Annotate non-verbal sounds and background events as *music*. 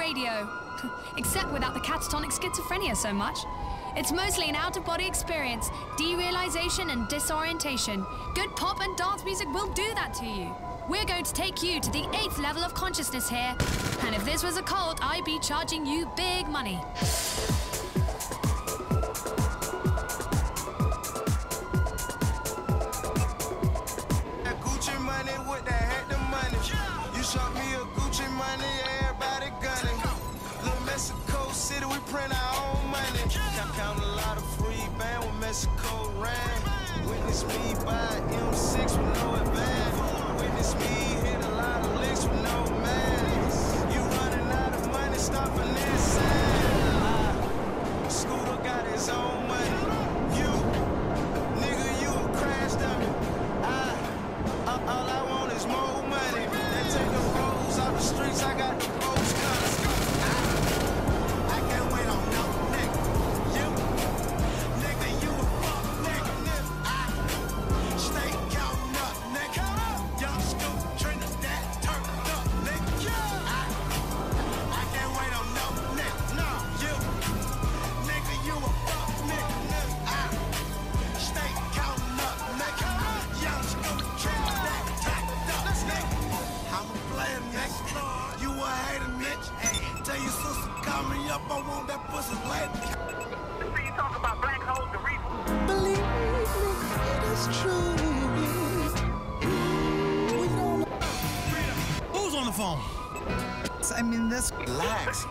radio. *laughs* Except without the catatonic schizophrenia so much. It's mostly an out-of-body experience, derealization and disorientation. Good pop and dance music will do that to you. We're going to take you to the eighth level of consciousness here. And if this was a cult, I'd be charging you big money. Gucci money, what the heck the money? You shot me a Gucci money, yeah. Mexico City, we print our own money. Count, count a lot of free band when Mexico ran. Witness me buy M6 with no advance. Witness me call me up, I want that pussy later. See you talk about black holes and reefers. Believe me, it is true. We don't Who's on the phone? I mean, this relax.